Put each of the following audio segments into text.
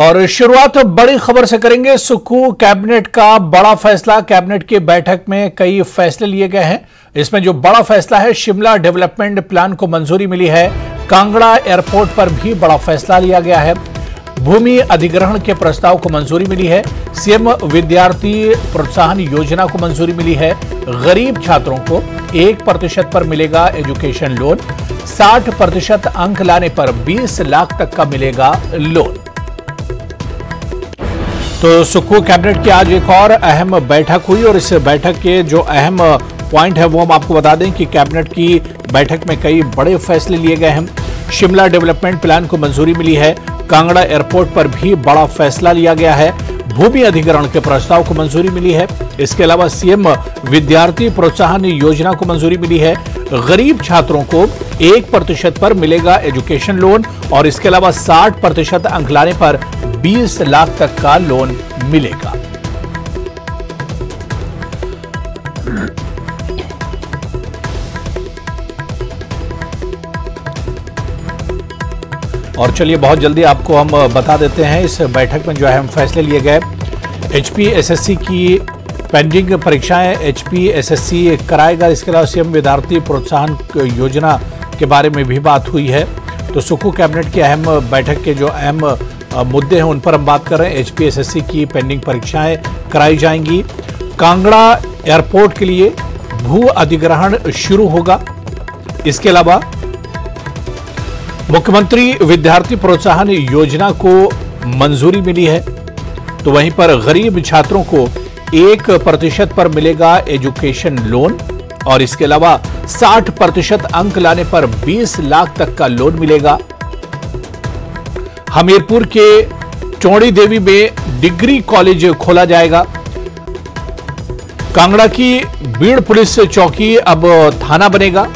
और शुरुआत बड़ी खबर से करेंगे। सुक्खू कैबिनेट का बड़ा फैसला। कैबिनेट की बैठक में कई फैसले लिए गए हैं। इसमें जो बड़ा फैसला है, शिमला डेवलपमेंट प्लान को मंजूरी मिली है। कांगड़ा एयरपोर्ट पर भी बड़ा फैसला लिया गया है। भूमि अधिग्रहण के प्रस्ताव को मंजूरी मिली है। सीएम विद्यार्थी प्रोत्साहन योजना को मंजूरी मिली है। गरीब छात्रों को एक प्रतिशत पर मिलेगा एजुकेशन लोन। 60 प्रतिशत अंक लाने पर 20 लाख तक का मिलेगा लोन। तो सुक्खू कैबिनेट की आज एक और अहम बैठक हुई और इस बैठक के जो अहम पॉइंट है वो हम आपको बता दें कि कैबिनेट की बैठक में कई बड़े फैसले लिए गए हैं। शिमला डेवलपमेंट प्लान को मंजूरी मिली है। कांगड़ा एयरपोर्ट पर भी बड़ा फैसला लिया गया है। भूमि अधिग्रहण के प्रस्ताव को मंजूरी मिली है। इसके अलावा सीएम विद्यार्थी प्रोत्साहन योजना को मंजूरी मिली है। गरीब छात्रों को एक प्रतिशत पर मिलेगा एजुकेशन लोन और इसके अलावा साठ प्रतिशत अंक लाने पर 20 लाख तक का लोन मिलेगा। और चलिए, बहुत जल्दी आपको हम बता देते हैं, इस बैठक में जो है, हम फैसले लिए गए। एसएससी की पेंडिंग परीक्षाएँ एसएससी कराएगा, इसके अलावा सीएम विद्यार्थी प्रोत्साहन योजना के बारे में भी बात हुई है। तो सुखू कैबिनेट की अहम बैठक के जो अहम मुद्दे हैं, उन पर हम बात कर रहे हैं। एचपी एसएससी की पेंडिंग परीक्षाएँ कराई जाएँगी। कांगड़ा एयरपोर्ट के लिए भू अधिग्रहण शुरू होगा। इसके अलावा मुख्यमंत्री विद्यार्थी प्रोत्साहन योजना को मंजूरी मिली है। तो वहीं पर गरीब छात्रों को एक प्रतिशत पर मिलेगा एजुकेशन लोन और इसके अलावा 60 प्रतिशत अंक लाने पर 20 लाख तक का लोन मिलेगा। हमीरपुर के चौड़ी देवी में डिग्री कॉलेज खोला जाएगा। कांगड़ा की बीड़ पुलिस चौकी अब थाना बनेगा।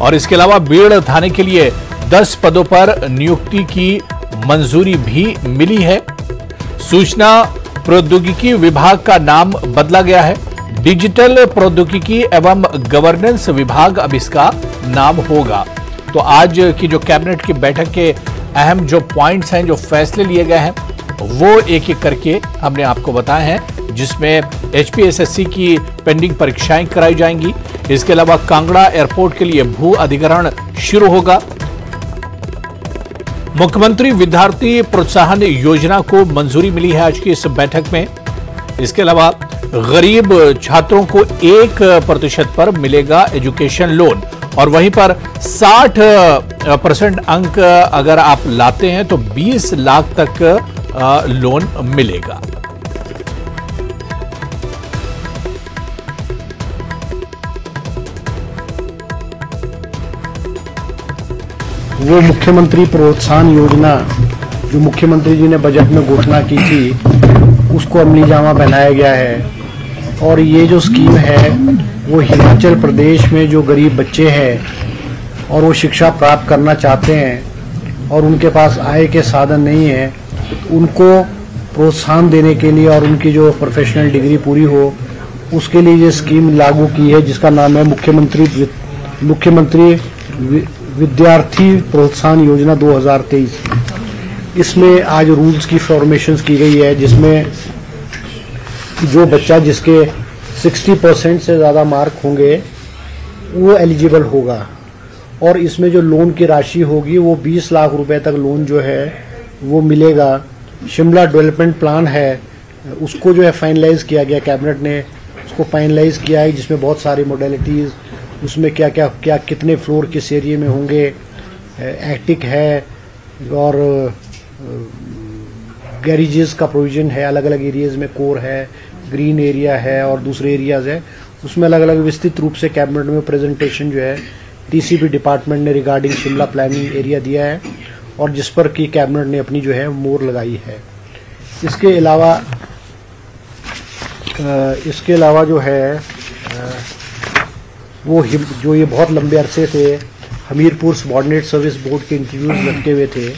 और इसके अलावा बीड़ थाने के लिए 10 पदों पर नियुक्ति की मंजूरी भी मिली है। सूचना प्रौद्योगिकी विभाग का नाम बदला गया है। डिजिटल प्रौद्योगिकी एवं गवर्नेंस विभाग अब इसका नाम होगा। तो आज की जो कैबिनेट की बैठक के अहम जो पॉइंट्स हैं, जो फैसले लिए गए हैं, वो एक एक करके हमने आपको बताए हैं, जिसमें एचपीएसएससी की पेंडिंग परीक्षाएँ कराई जाएँगी। इसके अलावा कांगड़ा एयरपोर्ट के लिए भू अधिग्रहण शुरू होगा। मुख्यमंत्री विद्यार्थी प्रोत्साहन योजना को मंजूरी मिली है आज की इस बैठक में। इसके अलावा गरीब छात्रों को एक प्रतिशत पर मिलेगा एजुकेशन लोन और वहीं पर 60 परसेंट अंक अगर आप लाते हैं तो 20 लाख तक लोन मिलेगा। वो मुख्यमंत्री प्रोत्साहन योजना, जो मुख्यमंत्री जी ने बजट में घोषणा की थी, उसको अमली जामा पहनाया गया है। और ये जो स्कीम है वो हिमाचल प्रदेश में जो गरीब बच्चे हैं और वो शिक्षा प्राप्त करना चाहते हैं और उनके पास आय के साधन नहीं है, उनको प्रोत्साहन देने के लिए और उनकी जो प्रोफेशनल डिग्री पूरी हो, उसके लिए ये स्कीम लागू की है, जिसका नाम है मुख्यमंत्री मुख्यमंत्री विद्यार्थी प्रोत्साहन योजना 2023 इसमें आज रूल्स की फॉर्मेशन की गई है, जिसमें जो बच्चा जिसके 60 परसेंट से ज़्यादा मार्क होंगे, वो एलिजिबल होगा। और इसमें जो लोन की राशि होगी, वो 20 लाख रुपए तक लोन जो है, वो मिलेगा। शिमला डेवलपमेंट प्लान है, उसको जो है फाइनलाइज किया गया कैबिनेट ने उसको फाइनलाइज किया है, जिसमें बहुत सारी मोडेलिटीज़ उसमें क्या क्या क्या, कितने फ्लोर किस एरिए में होंगे एक्टिक है, और गैरेजेस का प्रोविज़न है अलग अलग एरियाज़ में कोर है ग्रीन एरिया है और दूसरे एरियाज़ है, उसमें अलग अलग विस्तृत रूप से कैबिनेट में प्रेजेंटेशन जो है टीसीपी डिपार्टमेंट ने रिगार्डिंग शिमला प्लानिंग एरिया दिया है और जिस पर की कैबिनेट ने अपनी जो है, मोर लगाई है। इसके अलावा इसके अलावा जो है वो जो ये बहुत लंबे अरसे से हमीरपुर सबॉर्डिनेट सर्विस बोर्ड के इंटरव्यूज़ लटके हुए थे,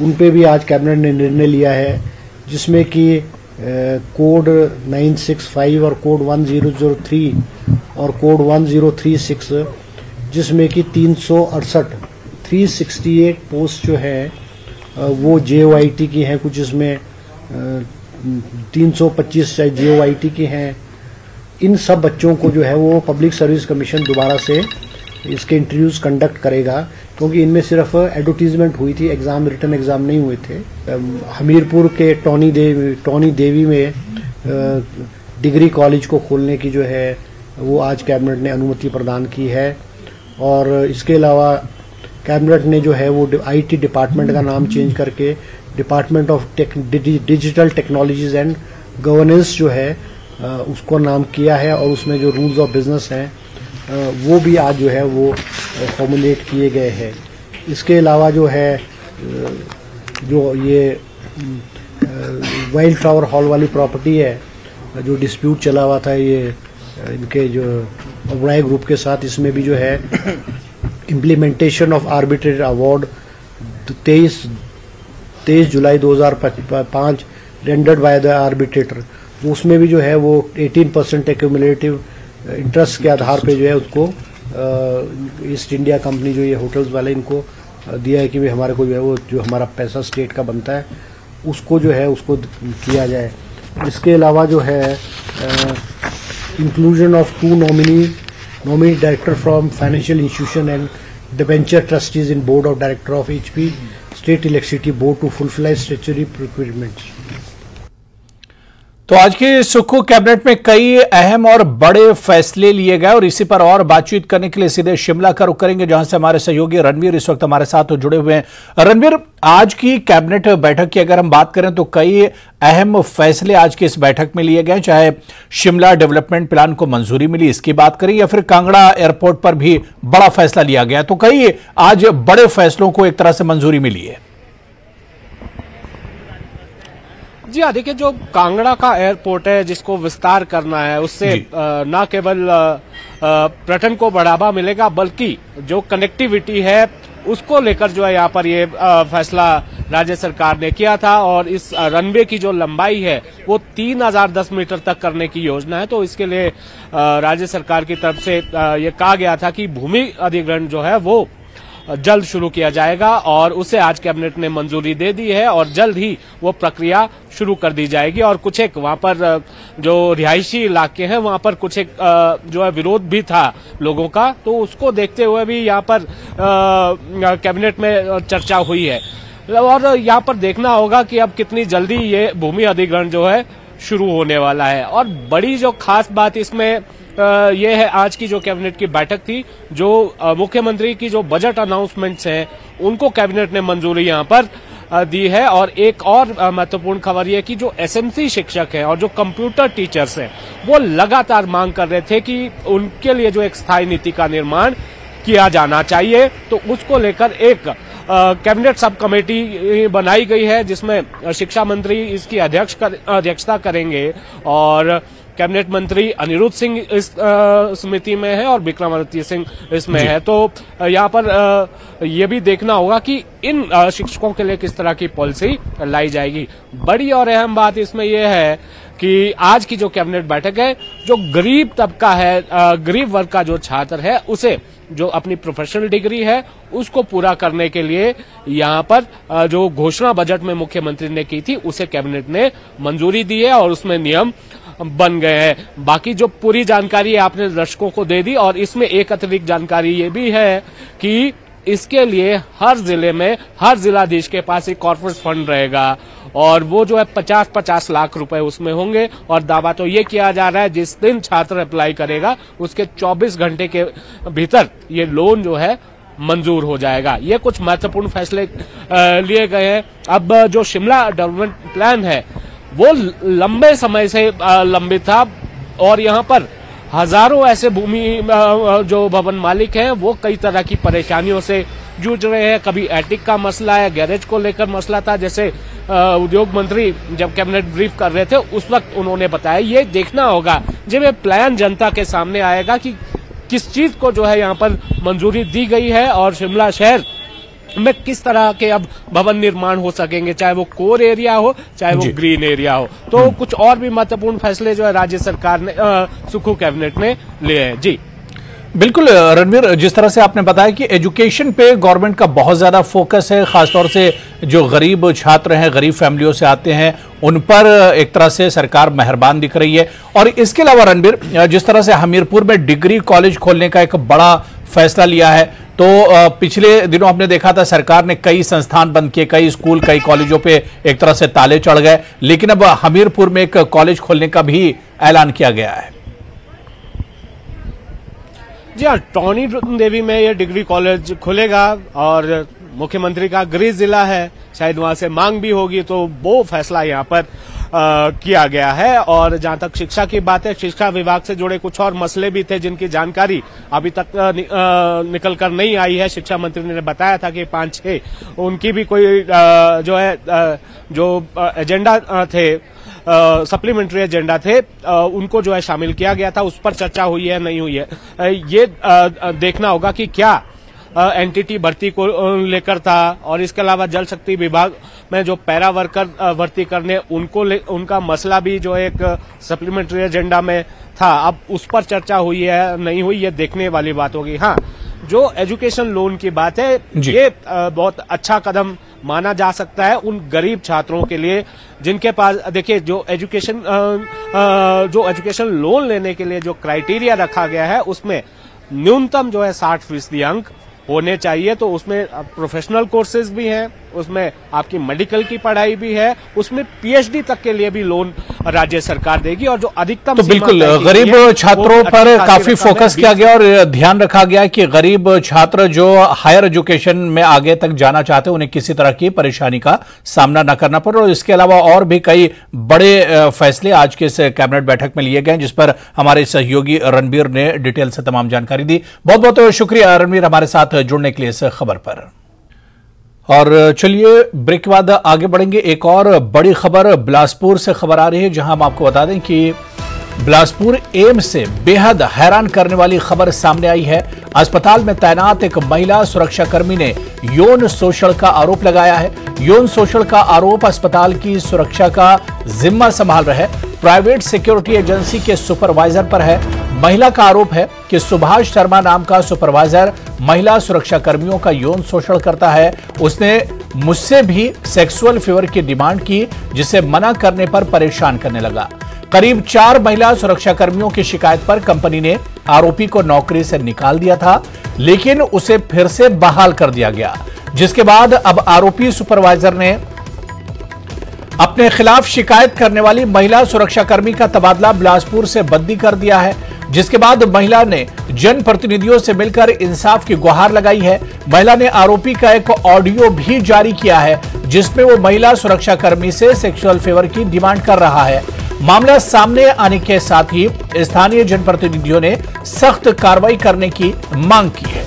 उन पे भी आज कैबिनेट ने निर्णय लिया है, जिसमें कि कोड 965 और कोड 1003 और कोड 1036 जिसमें कि तीन सौ अड़सठ थ्री सिक्सटी एट पोस्ट जो है वो जे की हैं, कुछ इसमें तीन सौ पच्चीस जे की हैं। इन सब बच्चों को जो है, वो पब्लिक सर्विस कमीशन दोबारा से इसके इंटरव्यूज़ कंडक्ट करेगा, क्योंकि इनमें सिर्फ़ एडवर्टीजमेंट हुई थी एग्ज़ाम रिटर्न एग्ज़ाम नहीं हुए थे। हमीरपुर के टोनी देवी टोनी देवी में डिग्री कॉलेज को खोलने की जो है, वो आज कैबिनेट ने अनुमति प्रदान की है। और इसके अलावा कैबिनेट ने जो है, वो आईटी डिपार्टमेंट का नाम चेंज करके department of digital technologies and governance जो है उसको नाम किया है और उसमें जो रूल्स ऑफ़ बिज़नेस हैं वो भी आज जो है वो फॉर्मुलेट किए गए हैं। इसके अलावा जो है जो ये वाइल्ड फ्लावर हॉल वाली प्रॉपर्टी है, जो डिस्प्यूट चला हुआ था ये इनके जो ओबराय ग्रुप के साथ, इसमें भी जो है इम्प्लीमेंटेशन ऑफ़ आर्बिट्रेटर अवार्ड तेईस तेईस जुलाई 2005 रेंडर्ड बाय द आर्बिट्रेटर उसमें भी जो है वो 18 परसेंट एक्यूमुलेटिव इंटरेस्ट के आधार पे जो है उसको ईस्ट इंडिया कंपनी जो ये होटल्स वाले इनको दिया है कि भाई हमारे को जो है वो, जो हमारा पैसा स्टेट का बनता है, उसको जो है उसको किया जाए। इसके अलावा जो है inclusion of two nominee nominee director from financial institution and debenture trustees in board of director of H P state electricity board to fulfil statutory requirements तो आज के सुखो कैबिनेट में कई अहम और बड़े फैसले लिए गए और इसी पर और बातचीत करने के लिए सीधे शिमला का रुख करेंगे, जहाँ से हमारे सहयोगी रणवीर इस वक्त हमारे साथ जुड़े हुए हैं। रणवीर, आज की कैबिनेट बैठक की अगर हम बात करें तो कई अहम फैसले आज की इस बैठक में लिए गए, चाहे शिमला डेवलपमेंट प्लान को मंजूरी मिली इसकी बात करें, या फिर कांगड़ा एयरपोर्ट पर भी बड़ा फैसला लिया गया। तो कई आज बड़े फैसलों को एक तरह से मंजूरी मिली है। जी हाँ देखिए जो कांगड़ा का एयरपोर्ट है जिसको विस्तार करना है उससे न केवल पर्यटन को बढ़ावा मिलेगा बल्कि जो कनेक्टिविटी है उसको लेकर जो है यहाँ पर ये फैसला राज्य सरकार ने किया था और इस रनवे की जो लंबाई है वो तीन हज़ार दस मीटर तक करने की योजना है। तो इसके लिए राज्य सरकार की तरफ़ से ये कहा गया था कि भूमि अधिग्रहण जो है वो जल्द शुरू किया जाएगा और उसे आज कैबिनेट ने मंजूरी दे दी है और जल्द ही वो प्रक्रिया शुरू कर दी जाएगी और कुछ एक वहाँ पर जो रिहायशी इलाके हैं, वहाँ पर कुछ एक जो है विरोध भी था लोगों का। तो उसको देखते हुए भी यहाँ पर कैबिनेट में चर्चा हुई है। और यहाँ पर देखना होगा कि अब कितनी जल्दी ये भूमि अधिग्रहण जो है शुरू होने वाला है। और बड़ी जो खास बात इसमें ये है आज की जो कैबिनेट की बैठक थी जो मुख्यमंत्री की जो बजट अनाउंसमेंट्स हैं उनको कैबिनेट ने मंजूरी यहाँ पर दी है। और एक और महत्वपूर्ण खबर यह कि जो एसएमसी शिक्षक हैं और जो कंप्यूटर टीचर्स हैं वो लगातार मांग कर रहे थे कि उनके लिए जो एक स्थायी नीति का निर्माण किया जाना चाहिए। तो उसको लेकर एक कैबिनेट सब कमेटी बनाई गई है जिसमें शिक्षा मंत्री इसकी अध्यक्ष कर, अध्यक्षता करेंगे और कैबिनेट मंत्री अनिरुद्ध सिंह इस समिति में है और विक्रमादित्य सिंह इसमें है। तो यहाँ पर यह भी देखना होगा कि इन शिक्षकों के लिए किस तरह की पॉलिसी लाई जाएगी। बड़ी और अहम बात इसमें यह है कि आज की जो कैबिनेट बैठक है जो गरीब तबका है गरीब वर्ग का जो छात्र है उसे जो अपनी प्रोफेशनल डिग्री है उसको पूरा करने के लिए यहाँ पर जो घोषणा बजट में मुख्यमंत्री ने की थी उसे कैबिनेट ने मंजूरी दी है और उसमें नियम बन गए हैं। बाकी जो पूरी जानकारी आपने दर्शकों को दे दी, और इसमें एक अतिरिक्त जानकारी ये भी है कि इसके लिए हर ज़िले में, हर जिलाधीश के पास एक कॉर्पोरेट फंड रहेगा, और वो जो है पचास पचास लाख रुपए उसमें होंगे। और दावा तो ये किया जा रहा है, जिस दिन छात्र अप्लाई करेगा, उसके 24 घंटे के भीतर ये लोन जो है मंजूर हो जाएगा। ये कुछ महत्वपूर्ण फैसले लिए गए हैं। अब जो शिमला डेवलपमेंट प्लान है वो लंबे समय से लंबित था और यहाँ पर हज़ारों ऐसे भूमि जो भवन मालिक हैं, वो कई तरह की परेशानियों से जूझ रहे हैं। कभी एटिक का मसला है गैरेज को लेकर मसला था, जैसे उद्योग मंत्री जब कैबिनेट ब्रीफ कर रहे थे, उस वक्त उन्होंने बताया। ये देखना होगा, जब ये प्लान जनता के सामने आएगा कि किस चीज़ को जो है यहाँ पर मंजूरी दी गई है और शिमला शहर में किस तरह के अब भवन निर्माण हो सकेंगे चाहे वो कोर एरिया हो चाहे वो ग्रीन एरिया हो। तो हम्म। कुछ और भी महत्वपूर्ण फैसले जो है राज्य सरकार ने सुखू कैबिनेट ने लिए हैं। जी। बिल्कुल रणवीर, जिस तरह से आपने बताया कि एजुकेशन पे गवर्नमेंट का बहुत ज़्यादा फोकस है, ख़ासतौर से जो गरीब छात्र हैं, गरीब फैमिलियों से आते हैं, उन पर एक तरह से सरकार मेहरबान दिख रही है। और इसके अलावा रणवीर जिस तरह से हमीरपुर में डिग्री कॉलेज खोलने का एक बड़ा फैसला लिया है तो पिछले दिनों आपने देखा था सरकार ने कई संस्थान बंद किए, कई स्कूल, कई कॉलेजों पे एक तरह से ताले चढ़ गए, लेकिन अब हमीरपुर में एक कॉलेज खोलने का भी ऐलान किया गया है। जी हाँ टॉनी देवी में ये डिग्री कॉलेज खुलेगा और मुख्यमंत्री का गृह जिला है शायद वहाँ से मांग भी होगी तो वो फैसला यहाँ पर आ, किया गया है। और जहाँ तक शिक्षा की बात है शिक्षा विभाग से जुड़े कुछ और मसले भी थे जिनकी जानकारी अभी तक नि, निकल कर नहीं आई है। शिक्षा मंत्री ने बताया था कि पाँच छह उनकी भी कोई आ, जो है आ, जो एजेंडा थे सप्लीमेंट्री एजेंडा थे आ, उनको जो है शामिल किया गया था उस पर चर्चा हुई है नहीं हुई है। आ, ये आ, देखना होगा कि क्या एनटीटी भर्ती को लेकर था और इसके अलावा जल शक्ति विभाग में जो पैरा वर्कर भर्ती करने उनको उनका मसला भी जो एक सप्लीमेंट्री एजेंडा में था। अब उस पर चर्चा हुई है नहीं हुई ये देखने वाली बात होगी। हाँ जो एजुकेशन लोन की बात है ये बहुत अच्छा कदम माना जा सकता है उन गरीब छात्रों के लिए जिनके पास, देखिए, जो एजुकेशन जो एजुकेशन लोन लेने के लिए जो क्राइटेरिया रखा गया है, उसमें न्यूनतम जो है साठ फ़ीसदी अंक होने चाहिए तो उसमें प्रोफेशनल कोर्सेज भी हैं। उसमें आपकी मेडिकल की पढ़ाई भी है उसमें पीएचडी तक के लिए भी लोन राज्य सरकार देगी और जो अधिकतम तो बिल्कुल गरीब छात्रों पर काफ़ी फोकस किया गया और ध्यान रखा गया कि गरीब छात्र जो हायर एजुकेशन में आगे तक जाना चाहते हैं उन्हें किसी तरह की परेशानी का सामना न करना पड़े। और इसके अलावा और भी कई बड़े फैसले आज के इस कैबिनेट बैठक में लिए गए जिस पर हमारे सहयोगी रणबीर ने डिटेल से तमाम जानकारी दी। बहुत बहुत शुक्रिया रणबीर हमारे साथ जुड़ने के लिए इस खबर पर। और चलिए ब्रेक के बाद आगे बढ़ेंगे। एक और बड़ी खबर बिलासपुर से खबर आ रही है, जहाँ हम आपको बता दें कि बिलासपुर एम्स से बेहद हैरान करने वाली खबर सामने आई है। अस्पताल में तैनात एक महिला सुरक्षाकर्मी ने यौन शोषण का आरोप लगाया है। यौन शोषण का आरोप अस्पताल की सुरक्षा का जिम्मा संभाल रहे। प्राइवेट सिक्योरिटी एजेंसी के सुपरवाइजर पर है। महिला का आरोप है कि सुभाष शर्मा नाम का सुपरवाइजर महिला सुरक्षा कर्मियों का यौन शोषण करता है। उसने मुझसे भी सेक्सुअल फेवर की डिमांड की, जिसे मना करने पर परेशान करने लगा। करीब चार महिला सुरक्षा कर्मियों की शिकायत पर कंपनी ने आरोपी को नौकरी से निकाल दिया था, लेकिन उसे फिर से बहाल कर दिया गया। जिसके बाद अब आरोपी सुपरवाइजर ने अपने खिलाफ शिकायत करने वाली महिला सुरक्षाकर्मी का तबादला बिलासपुर से बदली कर दिया है। जिसके बाद महिला ने जन प्रतिनिधियों से मिलकर इंसाफ की गुहार लगाई है। महिला ने आरोपी का एक ऑडियो भी जारी किया है, जिसमें वो महिला सुरक्षा कर्मी से सेक्सुअल फेवर की डिमांड कर रहा है। मामला सामने आने के साथ ही स्थानीय जनप्रतिनिधियों ने सख्त कार्रवाई करने की मांग की है।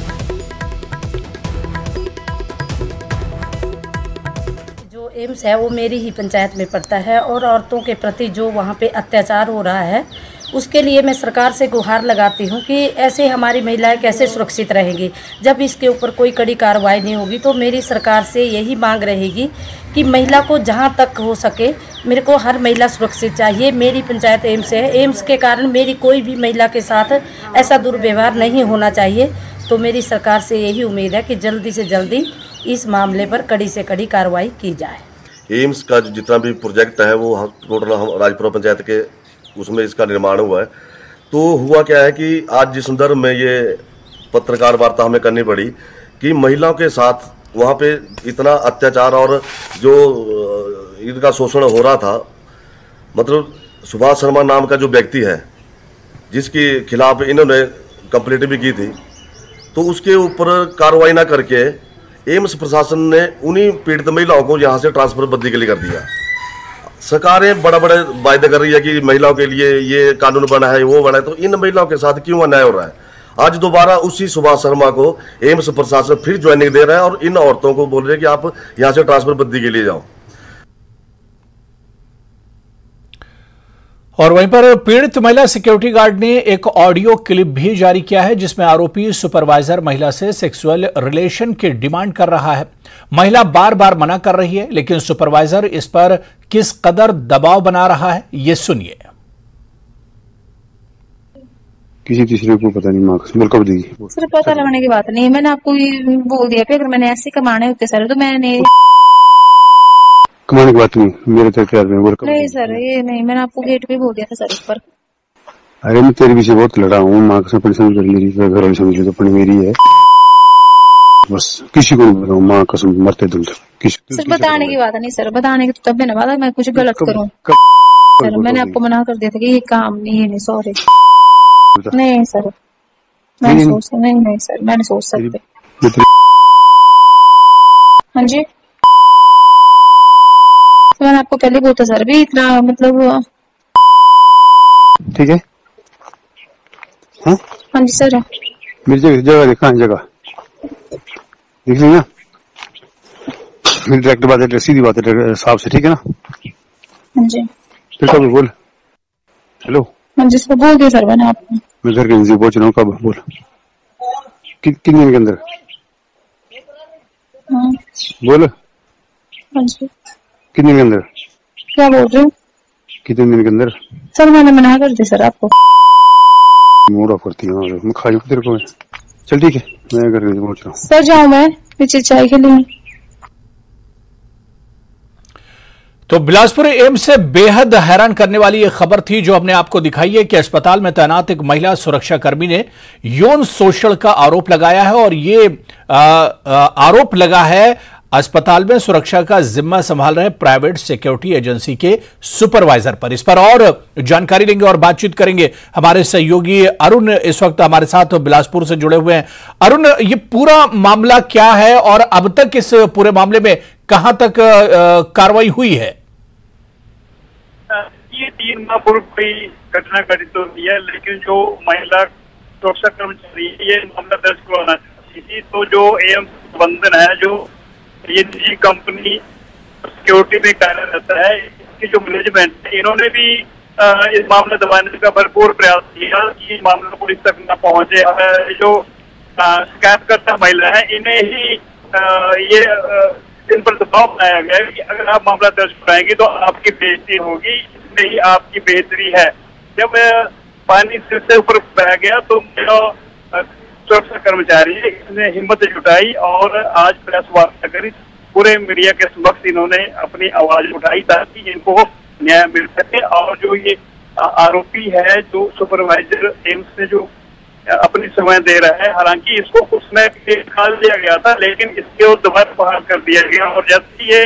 जो एम्स है, वो मेरी ही पंचायत में पड़ता है और औरतों के प्रति जो वहाँ पे अत्याचार हो रहा है उसके लिए मैं सरकार से गुहार लगाती हूँ कि ऐसे हमारी महिलाएँ कैसे सुरक्षित रहेंगी। जब इसके ऊपर कोई कड़ी कार्रवाई नहीं होगी तो मेरी सरकार से यही मांग रहेगी कि महिला को जहाँ तक हो सके, मेरे को हर महिला सुरक्षित चाहिए। मेरी पंचायत एम्स है। एम्स के कारण मेरी कोई भी महिला के साथ ऐसा दुर्व्यवहार नहीं होना चाहिए। तो मेरी सरकार से यही उम्मीद है कि जल्दी से जल्दी इस मामले पर कड़ी से कड़ी कार्रवाई की जाए। एम्स का जितना भी प्रोजेक्ट है, वो टोटल राजपुरा पंचायत के उसमें इसका निर्माण हुआ है। तो हुआ क्या है कि आज जिस संदर्भ में ये पत्रकार वार्ता हमें करनी पड़ी कि महिलाओं के साथ वहाँ पे इतना अत्याचार और जो इनका शोषण हो रहा था मतलब सुभाष शर्मा नाम का जो व्यक्ति है, जिसके खिलाफ इन्होंने कंप्लेंट भी की थी तो उसके ऊपर कार्रवाई ना करके एम्स प्रशासन ने उन्हीं पीड़ित महिलाओं को यहाँ से ट्रांसफ़र बदली के लिए कर दिया। सरकारें बड़ा बड़े वायदे कर रही है कि महिलाओं के लिए ये कानून बना है, वो बना है तो इन महिलाओं के साथ क्यों अन्याय हो रहा है? आज दोबारा उसी सुभाष शर्मा को एम्स प्रशासन फिर ज्वाइनिंग दे रहा है और इन औरतों को बोल रहे हैं कि आप यहाँ से ट्रांसफ़र बद्दी के लिए जाओ। और वहीं पर पीड़ित महिला सिक्योरिटी गार्ड ने एक ऑडियो क्लिप भी जारी किया है जिसमें आरोपी सुपरवाइजर महिला से सेक्सुअल रिलेशन की डिमांड कर रहा है। महिला बार बार मना कर रही है लेकिन सुपरवाइजर इस पर किस कदर दबाव बना रहा है ये सुनिए। किसी तीसरे को पता नहीं माँ कसम बोल कब देगी? सर पता लगाने की बात नहीं मैंने आपको ये बोल दिया कि अगर मैंने ऐसे कमाने होते सर तो मैंने कमाने की बात नहीं मेरे याद में बोल नहीं सर ये नहीं मैंने आपको गेट पे बोल दिया था सर ऊपर अरे मैं तेरे पीछे बहुत लड़ा हूँ माँ अपनी समझ कर मेरी घर वाली समझ ली तो अपनी मेरी है। बस किसी को नहीं बताऊँ माँ कसम मरते दम तक किसी सर बताने की बात नहीं सर बताने की तो तब ना बात मैं कुछ गलत करूँ। सर मैंने आपको मना कर दिया था कि ये काम नहीं है नहीं सॉरी नहीं सर मैं नहीं, नहीं। सोच नहीं नहीं सर मैं नहीं सोच सकती। हाँ जी? तो मैंने आपको पहले बोला था सर भी इतना मतलब ठीक है। हाँ? हाँ जी सर। मेरी जगह जगह देखा जगह। देख ली ना मेरी डायरेक्ट बात है सीधी बात है साहब से ठीक है ना? हाँ जी। फिर कब बोल? हेलो हाँ जी सर बोल दिया सर मैंने आपको। मैं घर के नज़दीक पहुँच रहा हूँ कब? बोल। कि, कितने दिन के अंदर? हाँ। बोल। हाँ जी। कितने के अंदर? क्या बोल रहे हो? कितने दिन के अंदर? सर मैंने मना कर दिया सर आपको। मूड ऑफ़ करती हूँ मैं खा जाऊँ तेरे को चल ठीक है मैं घर के नज़दीक पहुँच रहा हूँ। सर जाऊँ मैं पीछे चाय के लिए। तो बिलासपुर एम्स से बेहद हैरान करने वाली यह खबर थी जो हमने आपको दिखाई है कि अस्पताल में तैनात एक महिला सुरक्षा कर्मी ने यौन शोषण का आरोप लगाया है और ये आ, आ, आरोप लगा है अस्पताल में सुरक्षा का जिम्मा संभाल रहे प्राइवेट सिक्योरिटी एजेंसी के सुपरवाइजर पर। इस पर और जानकारी लेंगे और बातचीत करेंगे हमारे सहयोगी अरुण इस वक्त हमारे साथ बिलासपुर से जुड़े हुए हैं। अरुण, ये पूरा मामला क्या है और अब तक इस पूरे मामले में कहाँ तक कार्रवाई हुई है? ये तीन माह पूर्व कोई घटना घटित तो है, लेकिन जो महिला सुरक्षा कर्मचारी, ये मामला दर्ज करवाना चाहती थी। तो जो एम्स प्रबंधन है, जो निजी कंपनी सिक्योरिटी में रहता है इसकी जो मैनेजमेंट है इन्होंने भी इस मामला दबाने का भरपूर प्रयास किया कि मामला पुलिस तक न पहुँचे। जो अ, शिकायतकर्ता महिला है इन्हें ही ये इन पर दबाव बनाया गया कि अगर आप मामला दर्ज कराएँगे तो आपकी बेहतरी होगी इसमें ही आपकी बेहतरी है। जब पानी सिर से ऊपर बह गया तो मेरा सुरक्षा कर्मचारी है, इसने हिम्मत जुटाई और आज प्रेस वार्ता करी। पूरे मीडिया के समक्ष इन्होंने अपनी आवाज़ उठाई ताकि इनको न्याय मिल सके और जो ये आरोपी है जो सुपरवाइजर एम्स ने जो अपनी समय दे रहा है हालाँकि इसको कुछ समय निकाल दिया गया था लेकिन इसके और दोबारा बहाल कर दिया गया और जब ये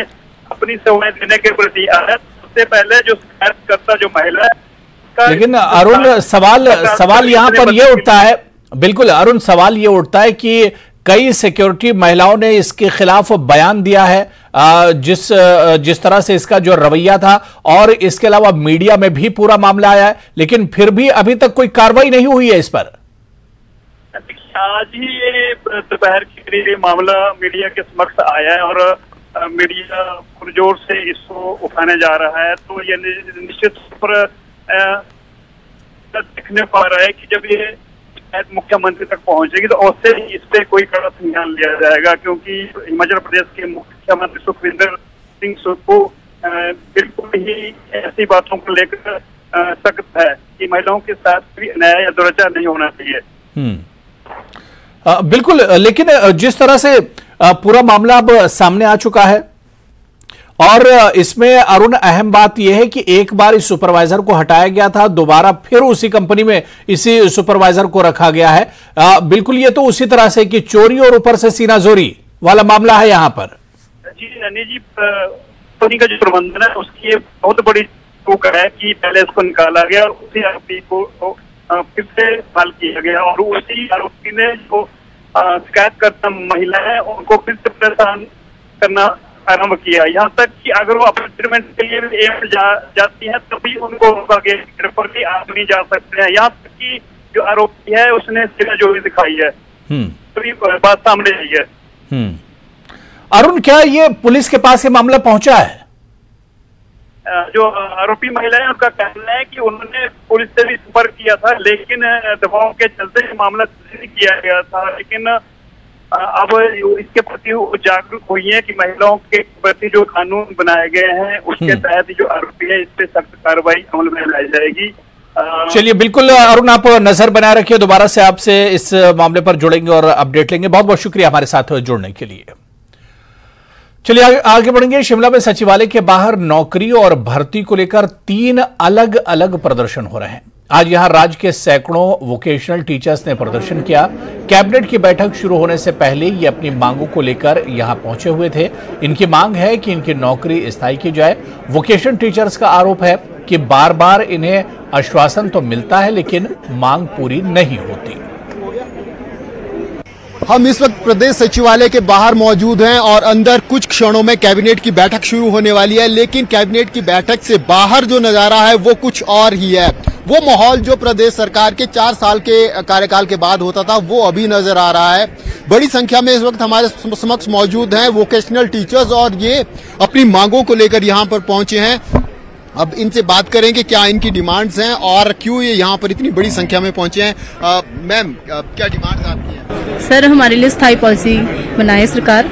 अपनी समय देने के प्रति आया सबसे पहले जो शिकायतकर्ता जो महिला है लेकिन अरुण सवाल सवाल यहाँ पर यह उठता है बिल्कुल, अरुण, सवाल ये उठता है कि कई सिक्योरिटी महिलाओं ने इसके खिलाफ बयान दिया है जिस जिस तरह से इसका जो रवैया था, और इसके अलावा मीडिया में भी पूरा मामला आया है, लेकिन फिर भी अभी तक कोई कार्रवाई नहीं हुई है इस पर। आज ही ये दोपहर के करीब मामला मीडिया के समक्ष आया है, और मीडिया पुरजोर से इसको उठाने जा रहा है तो ये निश्चित पर दिखने पा रहा है कि जब ये शायद मुख्यमंत्री तक पहुंचेगी तो उससे इस पर कोई कड़ा संज्ञान लिया जाएगा क्योंकि हिमाचल प्रदेश के मुख्यमंत्री सुखविंदर सिंह अ, बिल्कुल ही ऐसी बातों को लेकर सख्त है कि महिलाओं के साथ भी अन्याय या दुराचार नहीं होना चाहिए। हम्म। अ, बिल्कुल लेकिन जिस तरह से पूरा मामला अब सामने आ चुका है और इसमें अरुण अहम बात यह है कि एक बार इस सुपरवाइजर को हटाया गया था दोबारा फिर उसी कंपनी में इसी सुपरवाइजर को रखा गया है। अ, बिल्कुल ये तो उसी तरह से कि चोरी और ऊपर से सीना जोरी वाला मामला है यहाँ पर। जी ननी जी कंपनी का जो प्रबंधन है उसकी बहुत बड़ी चूक है कि पहले उसको निकाला गया और उसी आरोपी को फिर से बहाल किया गया और उसी आरोपी ने जो अ, शिकायतकर्ता महिला है उनको फिर से परेशान करना आरंभ किया। यहाँ तक कि अगर वो अपने ट्रीटमेंट के लिए भी एम्स जा, जाती है तभी उनको रोका गया भी नहीं जा सकते हैं। यहाँ तक कि जो आरोपी है उसने सिरा जो भी दिखाई है। हम्म। तभी बात सामने आई है। हम्म। अरुण क्या ये पुलिस के पास ये मामला पहुँचा है? जो आरोपी महिला है उनका कहना है कि उन्होंने पुलिस से भी संपर्क किया था लेकिन दबाव के चलते मामला नहीं किया गया था। लेकिन अब इसके प्रति जागरूक हुई है कि महिलाओं के प्रति जो कानून बनाए गए हैं उसके हम्म। तहत जो आरोपी है इस पे सख्त कार्रवाई अमल में लाई जाएगी। चलिए बिल्कुल अरुण आप नज़र बनाए रखिए दोबारा से आपसे इस मामले पर जुड़ेंगे और अपडेट लेंगे। बहुत बहुत शुक्रिया हमारे साथ जुड़ने के लिए। चलिए आगे, आगे बढ़ेंगे। शिमला में सचिवालय के बाहर नौकरी और भर्ती को लेकर तीन अलग अलग प्रदर्शन हो रहे हैं। आज यहाँ राज्य के सैकड़ों वोकेशनल टीचर्स ने प्रदर्शन किया। कैबिनेट की बैठक शुरू होने से पहले ये अपनी मांगों को लेकर यहाँ पहुँचे हुए थे। इनकी मांग है कि इनकी नौकरी स्थायी की जाए। वोकेशनल टीचर्स का आरोप है कि बार बार इन्हें आश्वासन तो मिलता है, लेकिन मांग पूरी नहीं होती। हम इस वक्त प्रदेश सचिवालय के बाहर मौजूद हैं और अंदर कुछ क्षणों में कैबिनेट की बैठक शुरू होने वाली है, लेकिन कैबिनेट की बैठक से बाहर जो नज़ारा है, वो कुछ और ही है। वो माहौल जो प्रदेश सरकार के चार साल के कार्यकाल के बाद होता था, वो अभी नज़र आ रहा है। बड़ी संख्या में इस वक्त हमारे समक्ष मौजूद हैं वोकेशनल टीचर्स और ये अपनी मांगों को लेकर यहाँ पर पहुँचे हैं। अब इनसे बात करेंगे क्या इनकी डिमांड्स हैं और क्यों ये यहाँ पर इतनी बड़ी संख्या में पहुँचे हैं। मैम क्या डिमांड्स आपकी हैं? सर हमारे लिए स्थायी पॉलिसी बनाए सरकार।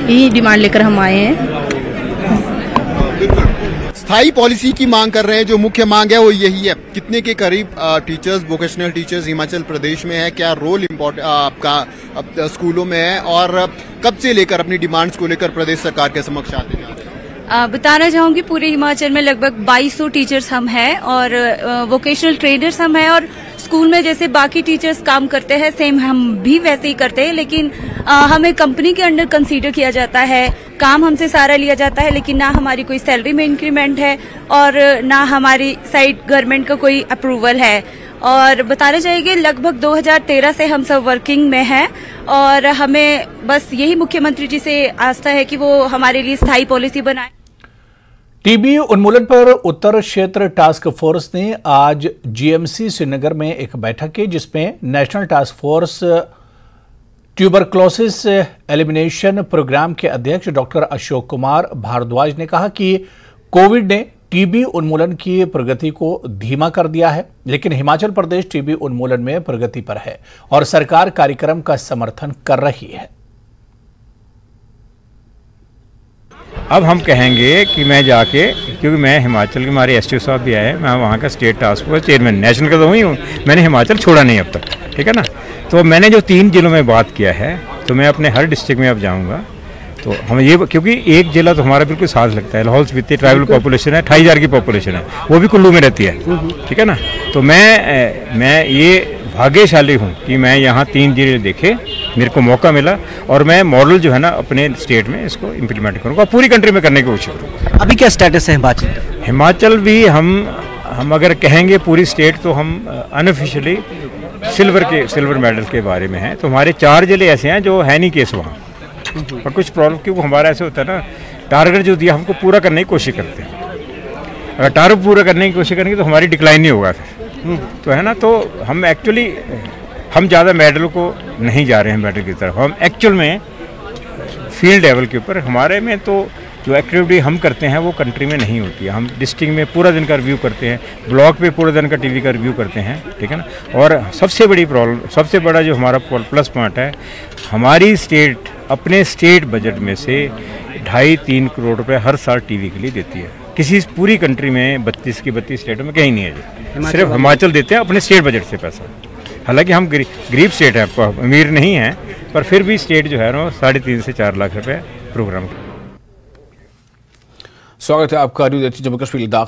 यही डिमांड लेकर हम आए हैं। स्थायी पॉलिसी की मांग कर रहे हैं जो मुख्य मांग है वो यही है। कितने के करीब teachers vocational teachers Himachal Pradesh में है? क्या रोल इम्पोर्टेंट आपका स्कूलों में है? और कब से लेकर अपनी डिमांड्स को लेकर प्रदेश सरकार के समक्ष आते हैं? बताना चाहूँगी पूरे हिमाचल में लगभग 2200 टीचर्स हम हैं और वोकेशनल ट्रेनर्स हम हैं और स्कूल में जैसे बाकी टीचर्स काम करते हैं सेम हम भी वैसे ही करते हैं लेकिन आ, हमें कंपनी के अंडर कंसीडर किया जाता है काम हमसे सारा लिया जाता है लेकिन ना हमारी कोई सैलरी में इंक्रीमेंट है और ना हमारी साइड गवर्नमेंट का कोई अप्रूवल है। और बताना चाहिए लगभग 2013 से हम सब वर्किंग में हैं और हमें बस यही मुख्यमंत्री जी से आस्था है कि वो हमारे लिए स्थायी पॉलिसी बनाए। टीबी उन्मूलन पर उत्तर क्षेत्र टास्क फोर्स ने आज जीएमसी श्रीनगर में एक बैठक की, जिसमें national task force tuberculosis elimination programme के अध्यक्ष डॉक्टर अशोक कुमार भारद्वाज ने कहा कि कोविड ने टीबी उन्मूलन की प्रगति को धीमा कर दिया है, लेकिन हिमाचल प्रदेश टीबी उन्मूलन में प्रगति पर है और सरकार कार्यक्रम का समर्थन कर रही है। अब हम कहेंगे कि मैं जाके, क्योंकि मैं हिमाचल के हमारे एस साहब भी आए मैं वहाँ का state task force chairman national का तो वही हूँ, मैंने हिमाचल छोड़ा नहीं अब तक, ठीक है ना? तो मैंने जो तीन जिलों में बात किया है तो मैं अपने हर डिस्ट्रिक्ट में अब जाऊँगा। तो हम ये क्योंकि एक जिला तो हमारा बिल्कुल साथ लगता है। लाहौल स्पीति ट्राइबल पॉपुलेशन है अठाई हज़ार की पॉपुलेशन है। वो भी कुल्लू में रहती है। ठीक है ना? तो मैं मैं ये भाग्यशाली हूँ कि मैं यहाँ तीन ज़िले देखे मेरे को मौका मिला और मैं मॉडल जो है ना अपने स्टेट में इसको इम्प्लीमेंट करूँगा पूरी कंट्री में करने की कोशिश करूँगा। अभी क्या स्टेटस है हिमाचल हिमाचल भी हम हम अगर कहेंगे पूरी स्टेट तो हम अनऑफिशियली सिल्वर के सिल्वर मेडल के बारे में हैं। तो हमारे चार ज़िले ऐसे हैं जो है नहीं केस वहाँ। और कुछ प्रॉब्लम क्योंकि हमारा ऐसे होता है ना टारगेट जो दिया हमको पूरा करने की कोशिश करते हैं। अगर टारगेट पूरा करने की कोशिश करेंगे तो हमारी डिक्लाइन नहीं होगा फिर। तो है ना तो हम एक्चुअली हम ज़्यादा मेडल को नहीं जा रहे हैं मेडल की तरफ़। हम एक्चुअल में फ़ील्ड लेवल के ऊपर हमारे में तो जो एक्टिविटी हम करते हैं वो कंट्री में नहीं होती है। हम डिस्ट्रिक्ट में पूरा दिन का रिव्यू करते हैं ब्लॉक पे पूरा दिन का टीवी का रिव्यू करते हैं ठीक है ना? और सबसे बड़ी प्रॉब्लम सबसे बड़ा जो हमारा प्लस पॉइंट है हमारी स्टेट अपने स्टेट बजट में से ढाई तीन करोड़ रुपए हर साल टीवी के लिए देती है। किसी पूरी कंट्री में बत्तीस की बत्तीस स्टेटों में कहीं नहीं है जी। सिर्फ़ हिमाचल देते हैं अपने स्टेट बजट से पैसा। हालाँकि हम गरीब स्टेट हैं अमीर नहीं है पर फिर भी स्टेट जो है ना साढ़े तीन से चार लाख रुपए प्रोग्राम। स्वागत है आपका न्यूज़ जम्मू कश्मीर लद्दाख